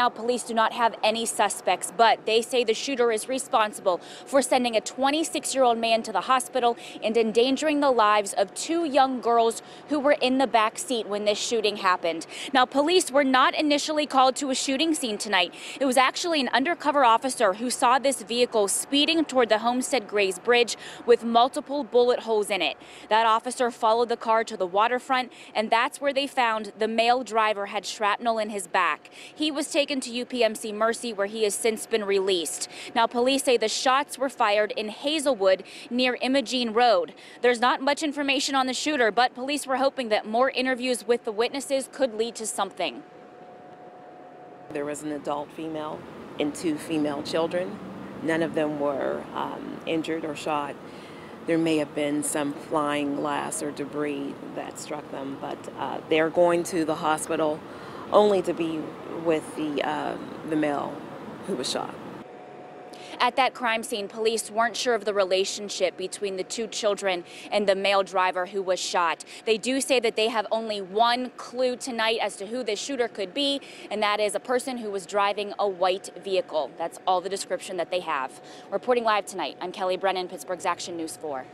now, police do not have any suspects, but they say the shooter is responsible for sending a 26 year old man to the hospital and endangering the lives of two young girls who were in the back seat when this shooting happened. Now, police were not initially called to a shooting scene tonight. It was actually an undercover officer who saw this vehicle speeding toward the Homestead Grays Bridge with multiple bullet holes in it. That officer followed the car to the waterfront, and that's where they found the male driver had shrapnel in his back. He was taken to UPMC Mercy, where he has since been released. Now, police say the shots were fired in Hazelwood near Imogene Road. There's not much information on the shooter, but police were hoping that more interviews with the witnesses could lead to something. There was an adult female and two female children. None of them were um, injured or shot. There may have been some flying glass or debris that struck them, but uh, they're going to the hospital only to be with the, uh, the male who was shot. At that crime scene, police weren't sure of the relationship between the two children and the male driver who was shot. They do say that they have only one clue tonight as to who this shooter could be, and that is a person who was driving a white vehicle. That's all the description that they have. Reporting live tonight, I'm Kelly Brennan, Pittsburgh's Action News 4.